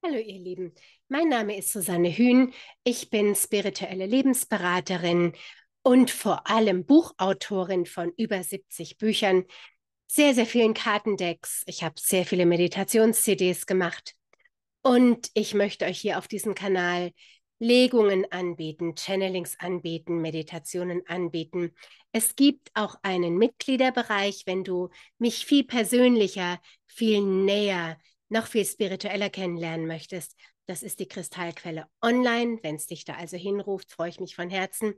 Hallo ihr Lieben, mein Name ist Susanne Hühn, ich bin spirituelle Lebensberaterin und vor allem Buchautorin von über 70 Büchern, sehr, sehr vielen Kartendecks. Ich habe sehr viele Meditations-CDs gemacht und ich möchte euch hier auf diesem Kanal Legungen anbieten, Channelings anbieten, Meditationen anbieten. Es gibt auch einen Mitgliederbereich, wenn du mich viel persönlicher, viel näher noch viel spiritueller kennenlernen möchtest, das ist die Kristallquelle online. Wenn es dich da also hinruft, freue ich mich von Herzen.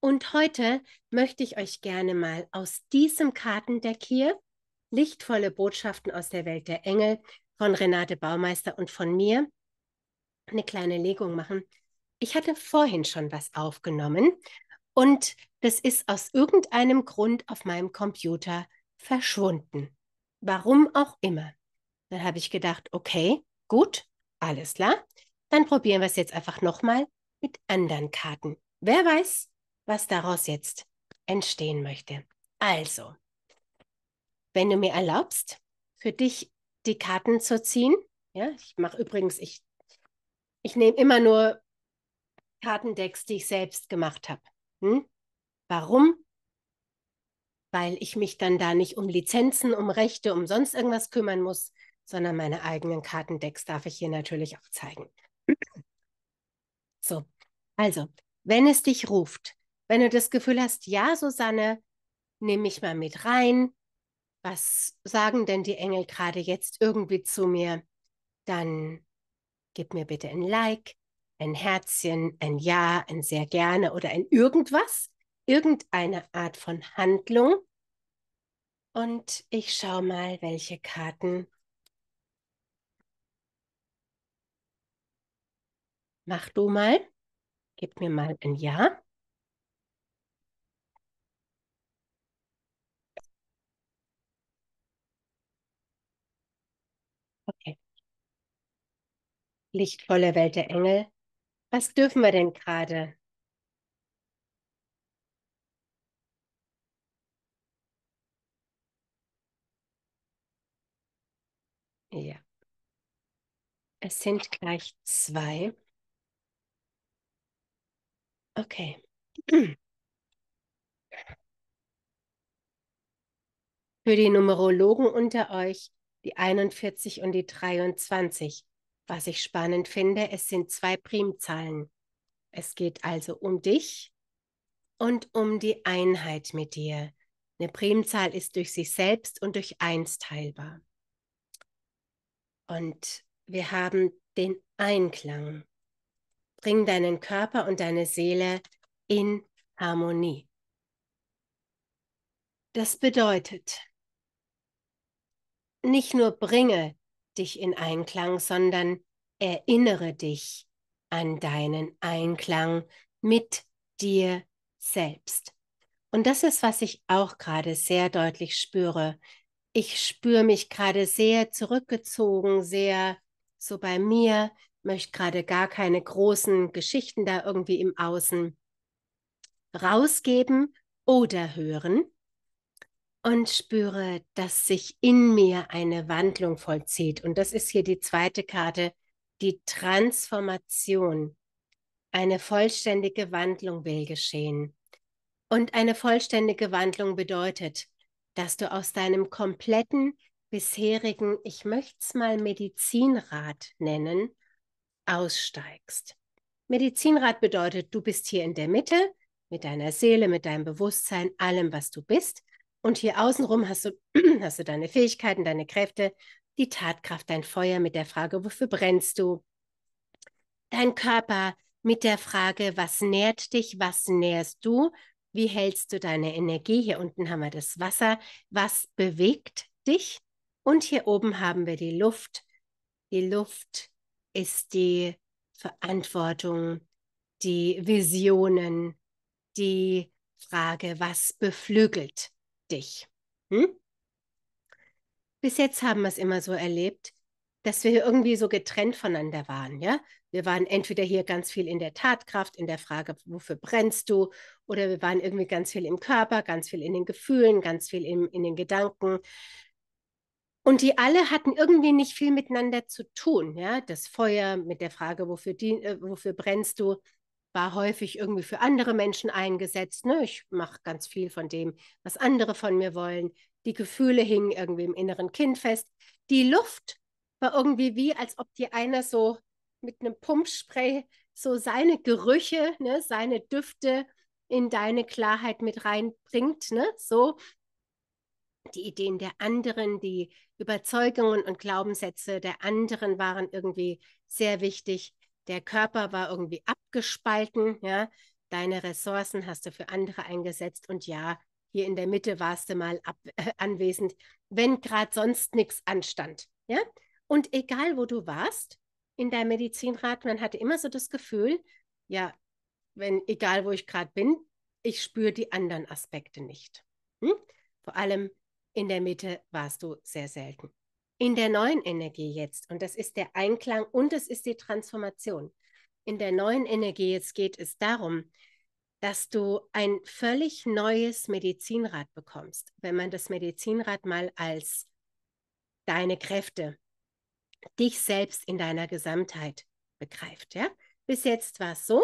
Und heute möchte ich euch gerne mal aus diesem Kartendeck hier lichtvolle Botschaften aus der Welt der Engel von Renate Baumeister und von mir eine kleine Legung machen. Ich hatte vorhin schon was aufgenommen und das ist aus irgendeinem Grund auf meinem Computer verschwunden. Warum auch immer. Dann habe ich gedacht, okay, gut, alles klar. Dann probieren wir es jetzt einfach nochmal mit anderen Karten. Wer weiß, was daraus jetzt entstehen möchte. Also, wenn du mir erlaubst, für dich die Karten zu ziehen. Ja, ich mache übrigens, ich, ich nehme immer nur Kartendecks, die ich selbst gemacht habe. Hm? Warum? Weil ich mich dann da nicht um Lizenzen, um Rechte, um sonst irgendwas kümmern muss, sondern meine eigenen Kartendecks darf ich hier natürlich auch zeigen. So, also, wenn es dich ruft, wenn du das Gefühl hast, ja, Susanne, nimm mich mal mit rein, was sagen denn die Engel gerade jetzt irgendwie zu mir, dann gib mir bitte ein Like, ein Herzchen, ein Ja, ein sehr gerne oder ein irgendwas, irgendeine Art von Handlung. Und ich schaue mal, welche Karten Mach du mal. Gib mir mal ein Ja. Okay. Lichtvolle Welt der Engel. Was dürfen wir denn gerade? Ja. Es sind gleich zwei. Okay. Für die Numerologen unter euch die 41 und die 23. Was ich spannend finde, es sind zwei Primzahlen. Es geht also um dich und um die Einheit mit dir. Eine Primzahl ist durch sich selbst und durch eins teilbar. Und wir haben den Einklang. Bring deinen Körper und deine Seele in Harmonie. Das bedeutet, nicht nur bringe dich in Einklang, sondern erinnere dich an deinen Einklang mit dir selbst. Und das ist, was ich auch gerade sehr deutlich spüre. Ich spüre mich gerade sehr zurückgezogen, sehr so bei mir, möchte gerade gar keine großen Geschichten da irgendwie im Außen rausgeben oder hören und spüre, dass sich in mir eine Wandlung vollzieht. Und das ist hier die zweite Karte, die Transformation. Eine vollständige Wandlung will geschehen. Und eine vollständige Wandlung bedeutet, dass du aus deinem kompletten bisherigen, ich möchte es mal Medizinrat nennen, aussteigst. Medizinrat bedeutet, du bist hier in der Mitte mit deiner Seele, mit deinem Bewusstsein, allem, was du bist. Und hier außenrum hast du, hast du deine Fähigkeiten, deine Kräfte, die Tatkraft, dein Feuer mit der Frage, wofür brennst du? Dein Körper mit der Frage, was nährt dich, was nährst du? Wie hältst du deine Energie? Hier unten haben wir das Wasser. Was bewegt dich? Und hier oben haben wir die Luft. Die Luft ist die Verantwortung, die Visionen, die Frage, was beflügelt dich? Hm? Bis jetzt haben wir es immer so erlebt, dass wir irgendwie so getrennt voneinander waren, ja? Wir waren entweder hier ganz viel in der Tatkraft, in der Frage, wofür brennst du, oder wir waren irgendwie ganz viel im Körper, ganz viel in den Gefühlen, ganz viel in, in den Gedanken. Und die alle hatten irgendwie nicht viel miteinander zu tun. Ja? Das Feuer mit der Frage, wofür, die, äh, wofür brennst du, war häufig irgendwie für andere Menschen eingesetzt. Ne? Ich mache ganz viel von dem, was andere von mir wollen. Die Gefühle hingen irgendwie im inneren Kind fest. Die Luft war irgendwie wie, als ob dir einer so mit einem Pumpspray so seine Gerüche, ne, seine Düfte in deine Klarheit mit reinbringt. Ne? So die Ideen der anderen, die Überzeugungen und Glaubenssätze der anderen waren irgendwie sehr wichtig. Der Körper war irgendwie abgespalten, ja. Deine Ressourcen hast du für andere eingesetzt und ja, hier in der Mitte warst du mal ab, äh, anwesend, wenn gerade sonst nichts anstand, ja. Und egal, wo du warst in deinem Medizinrat, man hatte immer so das Gefühl, ja, wenn egal, wo ich gerade bin, ich spüre die anderen Aspekte nicht. Hm? Vor allem in der Mitte warst du sehr selten. In der neuen Energie jetzt, und das ist der Einklang und es ist die Transformation. In der neuen Energie jetzt geht es darum, dass du ein völlig neues Medizinrad bekommst. Wenn man das Medizinrad mal als deine Kräfte, dich selbst in deiner Gesamtheit begreift. Ja? Bis jetzt war es so,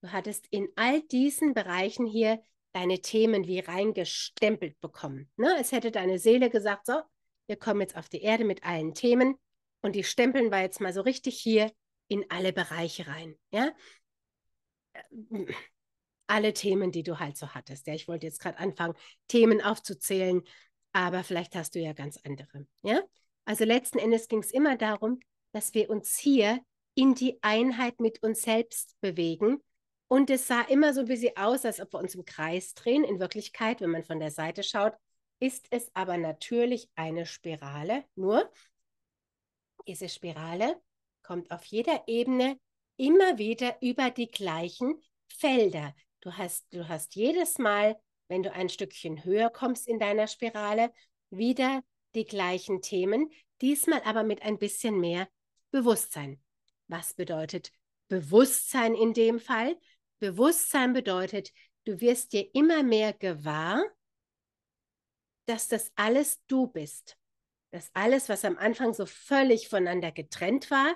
du hattest in all diesen Bereichen hier deine Themen wie reingestempelt bekommen. Ne? Es hätte deine Seele gesagt, so, wir kommen jetzt auf die Erde mit allen Themen und die stempeln wir jetzt mal so richtig hier in alle Bereiche rein. Ja? Alle Themen, die du halt so hattest. Ja, ich wollte jetzt gerade anfangen, Themen aufzuzählen, aber vielleicht hast du ja ganz andere. Ja? Also letzten Endes ging es immer darum, dass wir uns hier in die Einheit mit uns selbst bewegen und es sah immer so ein bisschen aus, als ob wir uns im Kreis drehen. In Wirklichkeit, wenn man von der Seite schaut, ist es aber natürlich eine Spirale. Nur diese Spirale kommt auf jeder Ebene immer wieder über die gleichen Felder. Du hast, du hast jedes Mal, wenn du ein Stückchen höher kommst in deiner Spirale, wieder die gleichen Themen, diesmal aber mit ein bisschen mehr Bewusstsein. Was bedeutet Bewusstsein in dem Fall? Bewusstsein bedeutet, du wirst dir immer mehr gewahr, dass das alles du bist. Dass alles, was am Anfang so völlig voneinander getrennt war,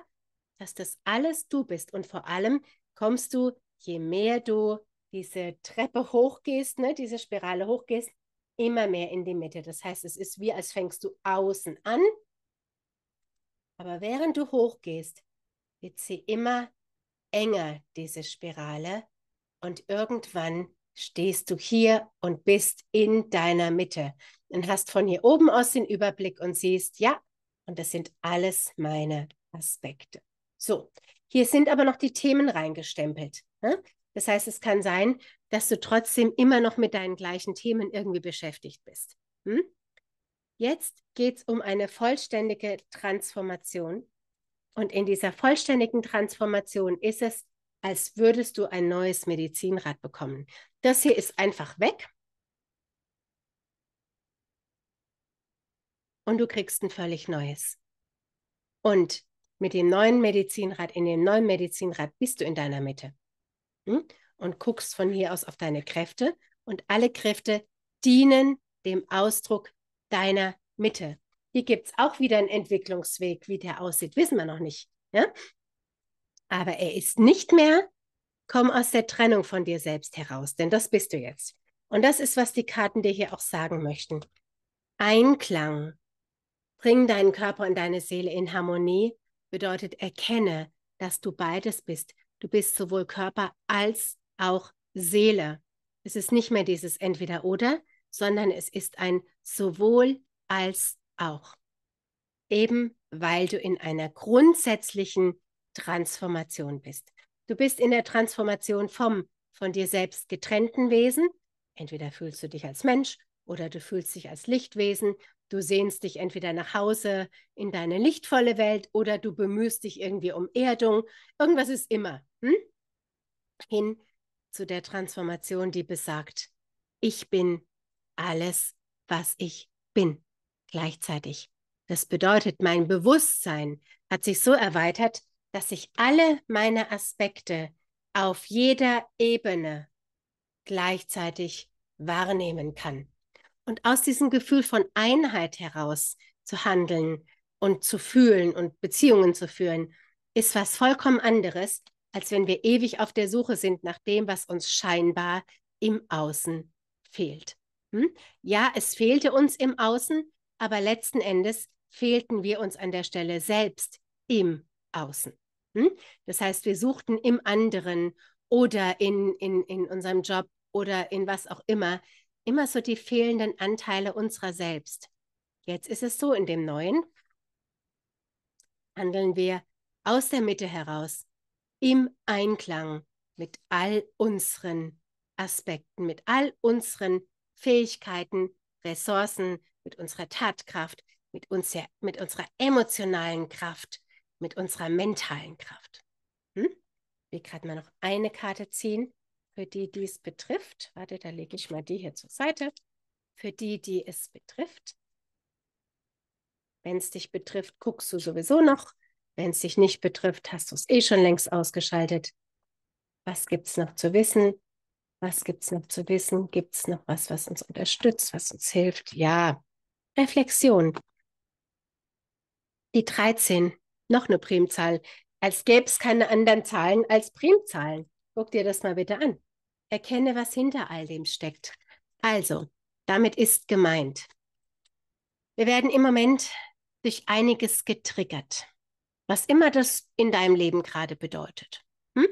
dass das alles du bist. Und vor allem kommst du, je mehr du diese Treppe hochgehst, ne, diese Spirale hochgehst, immer mehr in die Mitte. Das heißt, es ist wie, als fängst du außen an, aber während du hochgehst, wird sie immer enger, diese Spirale, und irgendwann stehst du hier und bist in deiner Mitte und hast von hier oben aus den Überblick und siehst, ja, und das sind alles meine Aspekte. So, hier sind aber noch die Themen reingestempelt. Ne? Das heißt, es kann sein, dass du trotzdem immer noch mit deinen gleichen Themen irgendwie beschäftigt bist. Hm? Jetzt geht es um eine vollständige Transformation. Und in dieser vollständigen Transformation ist es als würdest du ein neues Medizinrad bekommen. Das hier ist einfach weg. Und du kriegst ein völlig neues. Und mit dem neuen Medizinrad, in dem neuen Medizinrad bist du in deiner Mitte. Hm? Und guckst von hier aus auf deine Kräfte. Und alle Kräfte dienen dem Ausdruck deiner Mitte. Hier gibt es auch wieder einen Entwicklungsweg. Wie der aussieht, wissen wir noch nicht. Ja? Aber er ist nicht mehr, komm aus der Trennung von dir selbst heraus, denn das bist du jetzt. Und das ist, was die Karten dir hier auch sagen möchten. Einklang. Bring deinen Körper und deine Seele in Harmonie bedeutet, erkenne, dass du beides bist. Du bist sowohl Körper als auch Seele. Es ist nicht mehr dieses Entweder-Oder, sondern es ist ein sowohl als auch. Eben weil du in einer grundsätzlichen Transformation bist. Du bist in der Transformation vom von dir selbst getrennten Wesen. Entweder fühlst du dich als Mensch oder du fühlst dich als Lichtwesen. Du sehnst dich entweder nach Hause in deine lichtvolle Welt oder du bemühst dich irgendwie um Erdung. Irgendwas ist immer. Hm? Hin zu der Transformation, die besagt, ich bin alles, was ich bin, gleichzeitig. Das bedeutet, mein Bewusstsein hat sich so erweitert, dass ich alle meine Aspekte auf jeder Ebene gleichzeitig wahrnehmen kann. Und aus diesem Gefühl von Einheit heraus zu handeln und zu fühlen und Beziehungen zu führen, ist was vollkommen anderes, als wenn wir ewig auf der Suche sind nach dem, was uns scheinbar im Außen fehlt. Hm? Ja, es fehlte uns im Außen, aber letzten Endes fehlten wir uns an der Stelle selbst im Außen. Hm? Das heißt, wir suchten im anderen oder in, in, in unserem Job oder in was auch immer immer so die fehlenden Anteile unserer selbst. Jetzt ist es so, in dem Neuen handeln wir aus der Mitte heraus, im Einklang mit all unseren Aspekten, mit all unseren Fähigkeiten, Ressourcen, mit unserer Tatkraft, mit, uns, mit unserer emotionalen Kraft, mit unserer mentalen Kraft. Hm? Ich will gerade mal noch eine Karte ziehen, für die, die es betrifft. Warte, da lege ich mal die hier zur Seite. Für die, die es betrifft. Wenn es dich betrifft, guckst du sowieso noch. Wenn es dich nicht betrifft, hast du es eh schon längst ausgeschaltet. Was gibt es noch zu wissen? Was gibt es noch zu wissen? Gibt es noch was, was uns unterstützt, was uns hilft? Ja, Reflexion. Die 13, noch eine Primzahl, als gäbe es keine anderen Zahlen als Primzahlen. Guck dir das mal bitte an. Erkenne, was hinter all dem steckt. Also, damit ist gemeint, wir werden im Moment durch einiges getriggert, was immer das in deinem Leben gerade bedeutet. Hm?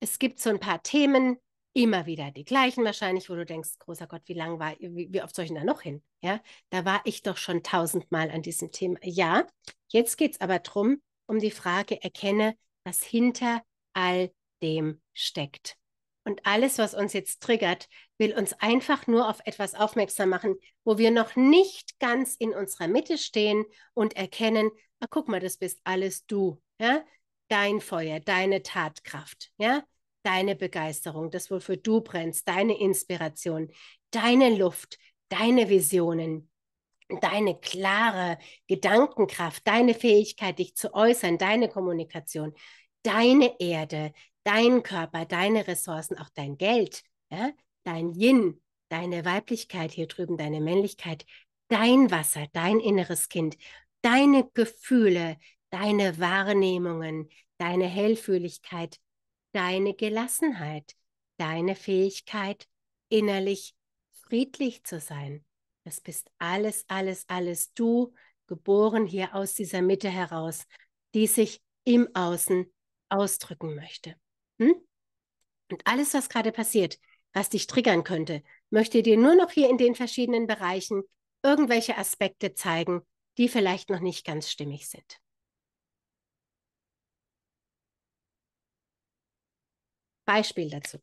Es gibt so ein paar Themen, immer wieder die gleichen wahrscheinlich, wo du denkst, großer Gott, wie lange war, wie, wie oft soll ich denn da noch hin? Ja, da war ich doch schon tausendmal an diesem Thema. Ja, jetzt geht es aber darum, um die Frage, erkenne, was hinter all dem steckt. Und alles, was uns jetzt triggert, will uns einfach nur auf etwas aufmerksam machen, wo wir noch nicht ganz in unserer Mitte stehen und erkennen, ah, guck mal, das bist alles du, ja? Dein Feuer, deine Tatkraft, ja? Deine Begeisterung, das wofür du brennst, deine Inspiration, deine Luft, deine Visionen, deine klare Gedankenkraft, deine Fähigkeit, dich zu äußern, deine Kommunikation, deine Erde, dein Körper, deine Ressourcen, auch dein Geld, ja? dein Yin, deine Weiblichkeit hier drüben, deine Männlichkeit, dein Wasser, dein inneres Kind, deine Gefühle, deine Wahrnehmungen, deine Hellfühligkeit, deine Gelassenheit, deine Fähigkeit, innerlich friedlich zu sein. Das bist alles, alles, alles du, geboren hier aus dieser Mitte heraus, die sich im Außen ausdrücken möchte. Hm? Und alles, was gerade passiert, was dich triggern könnte, möchte dir nur noch hier in den verschiedenen Bereichen irgendwelche Aspekte zeigen, die vielleicht noch nicht ganz stimmig sind. Beispiel dazu.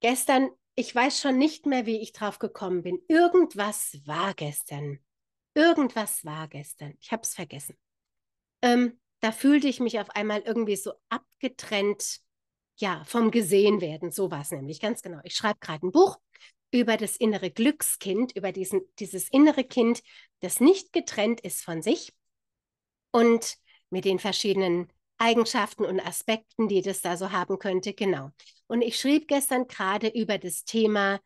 Gestern, ich weiß schon nicht mehr, wie ich drauf gekommen bin. Irgendwas war gestern. Irgendwas war gestern. Ich habe es vergessen. Ähm, da fühlte ich mich auf einmal irgendwie so abgetrennt, ja, vom Gesehenwerden. So war es nämlich, ganz genau. Ich schreibe gerade ein Buch über das innere Glückskind, über diesen, dieses innere Kind, das nicht getrennt ist von sich und mit den verschiedenen Eigenschaften und Aspekten, die das da so haben könnte. Genau. Und ich schrieb gestern gerade über das Thema,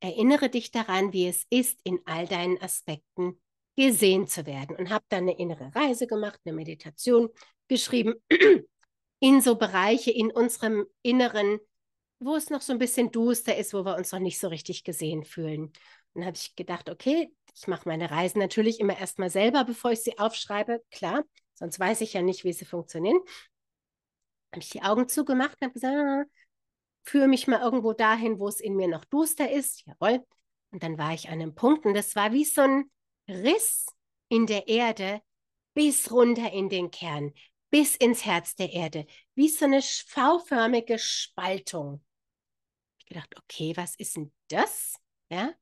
erinnere dich daran, wie es ist, in all deinen Aspekten gesehen zu werden und habe dann eine innere Reise gemacht, eine Meditation geschrieben in so Bereiche in unserem Inneren, wo es noch so ein bisschen duster ist, wo wir uns noch nicht so richtig gesehen fühlen. Und dann habe ich gedacht, okay, ich mache meine Reisen natürlich immer erstmal selber, bevor ich sie aufschreibe, klar, sonst weiß ich ja nicht, wie sie funktionieren. Habe ich die Augen zugemacht und habe gesagt, ah, führe mich mal irgendwo dahin, wo es in mir noch duster ist. Jawohl. Und dann war ich an einem Punkt und das war wie so ein Riss in der Erde bis runter in den Kern, bis ins Herz der Erde, wie so eine V-förmige Spaltung. Ich gedacht, okay, was ist denn das? Ja,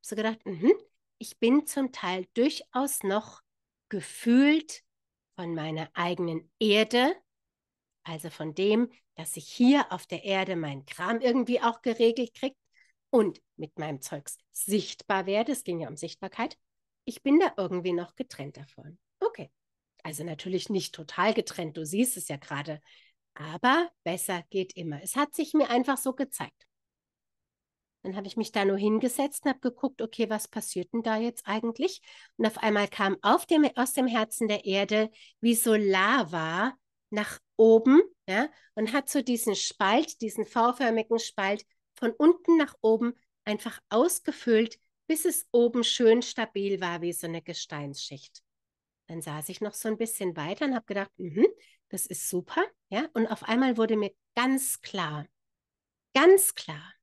so gedacht, mh, ich bin zum Teil durchaus noch gefühlt von meiner eigenen Erde, also von dem, dass ich hier auf der Erde meinen Kram irgendwie auch geregelt kriege und mit meinem Zeugs sichtbar werde. Es ging ja um Sichtbarkeit ich bin da irgendwie noch getrennt davon. Okay. Also natürlich nicht total getrennt, du siehst es ja gerade. Aber besser geht immer. Es hat sich mir einfach so gezeigt. Dann habe ich mich da nur hingesetzt und habe geguckt, okay, was passiert denn da jetzt eigentlich? Und auf einmal kam auf dem, aus dem Herzen der Erde wie so Lava nach oben, ja, und hat so diesen Spalt, diesen V-förmigen Spalt von unten nach oben einfach ausgefüllt, bis es oben schön stabil war, wie so eine Gesteinsschicht. Dann saß ich noch so ein bisschen weiter und habe gedacht, mh, das ist super, ja, und auf einmal wurde mir ganz klar, ganz klar,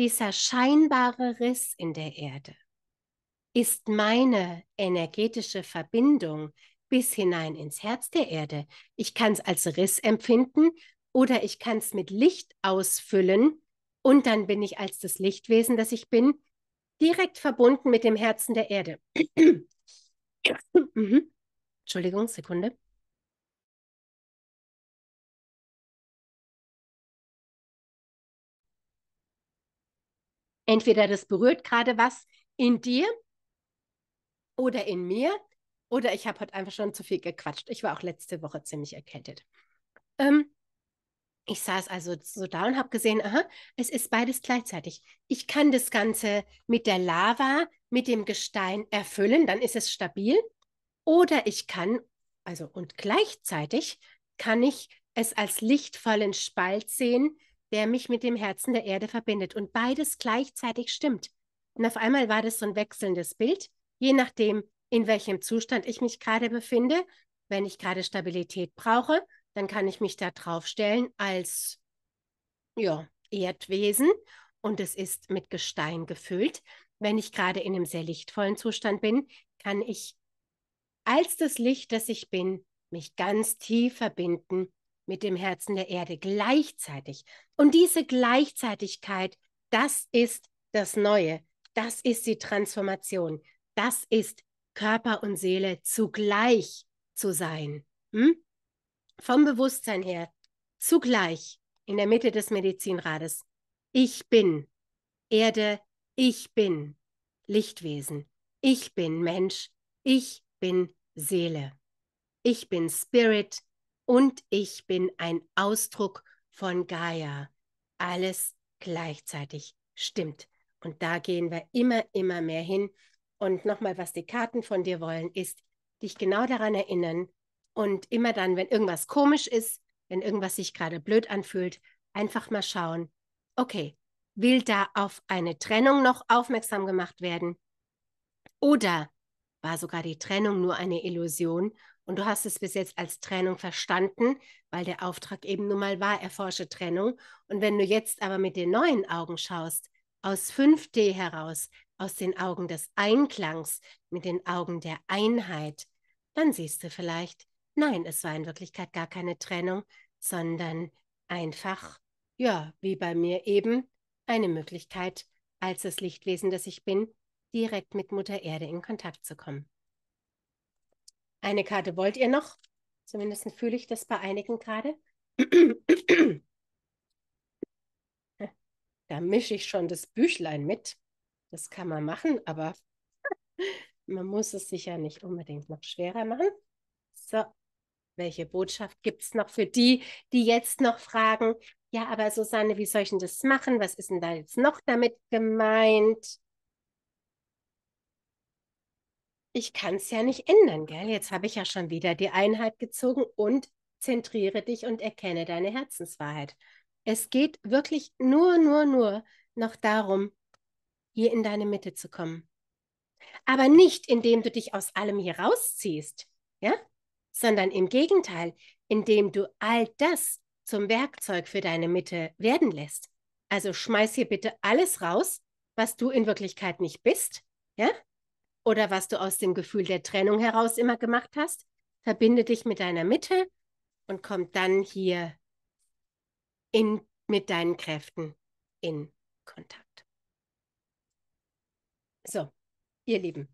dieser scheinbare Riss in der Erde ist meine energetische Verbindung bis hinein ins Herz der Erde. Ich kann es als Riss empfinden oder ich kann es mit Licht ausfüllen und dann bin ich als das Lichtwesen, das ich bin, direkt verbunden mit dem Herzen der Erde. mhm. Entschuldigung, Sekunde. Entweder das berührt gerade was in dir oder in mir oder ich habe heute einfach schon zu viel gequatscht. Ich war auch letzte Woche ziemlich erkältet. Ähm, ich saß also so da und habe gesehen, aha, es ist beides gleichzeitig. Ich kann das Ganze mit der Lava, mit dem Gestein erfüllen, dann ist es stabil. Oder ich kann, also und gleichzeitig kann ich es als lichtvollen Spalt sehen, der mich mit dem Herzen der Erde verbindet. Und beides gleichzeitig stimmt. Und auf einmal war das so ein wechselndes Bild, je nachdem, in welchem Zustand ich mich gerade befinde. Wenn ich gerade Stabilität brauche, dann kann ich mich da draufstellen als ja, Erdwesen und es ist mit Gestein gefüllt. Wenn ich gerade in einem sehr lichtvollen Zustand bin, kann ich als das Licht, das ich bin, mich ganz tief verbinden mit dem Herzen der Erde gleichzeitig. Und diese Gleichzeitigkeit, das ist das Neue, das ist die Transformation, das ist Körper und Seele zugleich zu sein. Hm? Vom Bewusstsein her zugleich in der Mitte des Medizinrades. Ich bin Erde, ich bin Lichtwesen, ich bin Mensch, ich bin Seele, ich bin Spirit, und ich bin ein Ausdruck von Gaia. Alles gleichzeitig stimmt. Und da gehen wir immer, immer mehr hin. Und nochmal, was die Karten von dir wollen, ist, dich genau daran erinnern und immer dann, wenn irgendwas komisch ist, wenn irgendwas sich gerade blöd anfühlt, einfach mal schauen, okay, will da auf eine Trennung noch aufmerksam gemacht werden? Oder war sogar die Trennung nur eine Illusion und du hast es bis jetzt als Trennung verstanden, weil der Auftrag eben nun mal war, erforsche Trennung. Und wenn du jetzt aber mit den neuen Augen schaust, aus 5D heraus, aus den Augen des Einklangs, mit den Augen der Einheit, dann siehst du vielleicht, nein, es war in Wirklichkeit gar keine Trennung, sondern einfach, ja, wie bei mir eben, eine Möglichkeit, als das Lichtwesen, das ich bin, direkt mit Mutter Erde in Kontakt zu kommen. Eine Karte wollt ihr noch? Zumindest fühle ich das bei einigen gerade. Da mische ich schon das Büchlein mit. Das kann man machen, aber man muss es sicher nicht unbedingt noch schwerer machen. So, welche Botschaft gibt es noch für die, die jetzt noch fragen? Ja, aber Susanne, wie soll ich denn das machen? Was ist denn da jetzt noch damit gemeint? Ich kann es ja nicht ändern, gell? Jetzt habe ich ja schon wieder die Einheit gezogen und zentriere dich und erkenne deine Herzenswahrheit. Es geht wirklich nur, nur, nur noch darum, hier in deine Mitte zu kommen. Aber nicht, indem du dich aus allem hier rausziehst, ja? Sondern im Gegenteil, indem du all das zum Werkzeug für deine Mitte werden lässt. Also schmeiß hier bitte alles raus, was du in Wirklichkeit nicht bist, ja? Oder was du aus dem Gefühl der Trennung heraus immer gemacht hast. Verbinde dich mit deiner Mitte und komm dann hier in, mit deinen Kräften in Kontakt. So, ihr Lieben,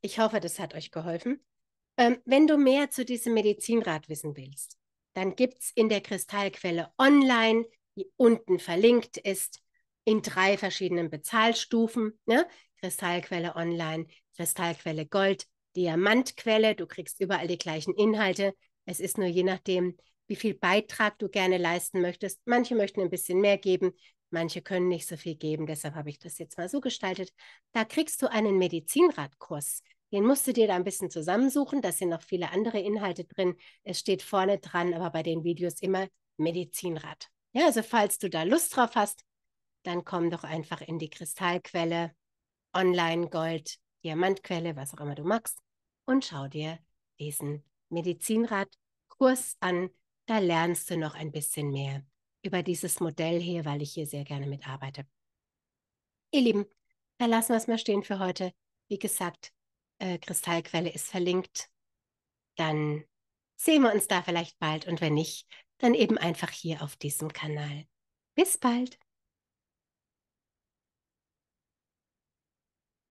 ich hoffe, das hat euch geholfen. Ähm, wenn du mehr zu diesem Medizinrat wissen willst, dann gibt es in der Kristallquelle online, die unten verlinkt ist, in drei verschiedenen Bezahlstufen. Ne? Kristallquelle online, Kristallquelle Gold, Diamantquelle. Du kriegst überall die gleichen Inhalte. Es ist nur je nachdem, wie viel Beitrag du gerne leisten möchtest. Manche möchten ein bisschen mehr geben, Manche können nicht so viel geben, deshalb habe ich das jetzt mal so gestaltet. Da kriegst du einen Medizinradkurs. Den musst du dir da ein bisschen zusammensuchen. Da sind noch viele andere Inhalte drin. Es steht vorne dran, aber bei den Videos immer Medizinrad. Ja, also falls du da Lust drauf hast, dann komm doch einfach in die Kristallquelle, Online Gold, Diamantquelle, was auch immer du magst, und schau dir diesen Medizinradkurs an. Da lernst du noch ein bisschen mehr über dieses Modell hier, weil ich hier sehr gerne mitarbeite. Ihr Lieben, da lassen wir es mal stehen für heute. Wie gesagt, äh, Kristallquelle ist verlinkt. Dann sehen wir uns da vielleicht bald und wenn nicht, dann eben einfach hier auf diesem Kanal. Bis bald!